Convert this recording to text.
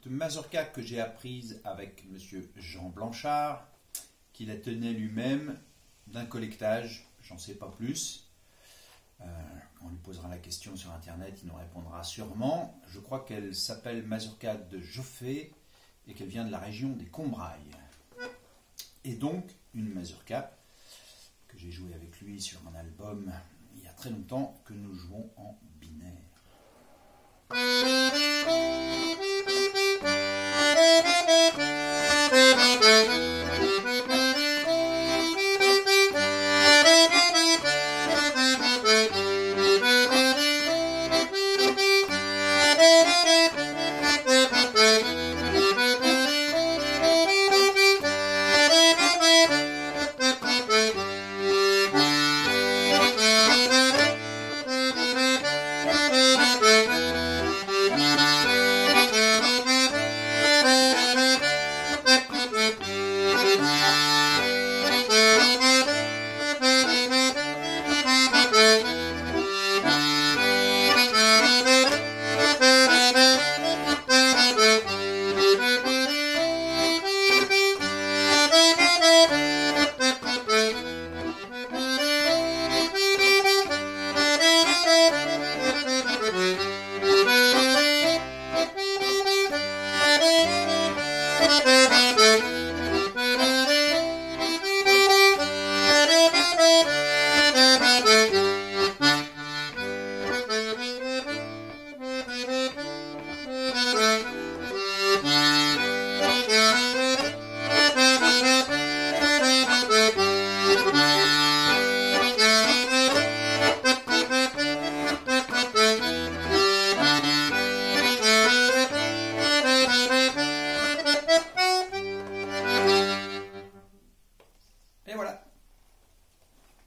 petite mazurka que j'ai apprise avec monsieur Jean Blanchard, qui la tenait lui-même d'un collectage, j'en sais pas plus. Euh, on lui posera la question sur internet, il nous répondra sûrement. Je crois qu'elle s'appelle mazurka de Joffé et qu'elle vient de la région des Combrailles. Et donc, une mazurka que j'ai jouée avec lui sur un album il y a très longtemps que nous jouons en binaire.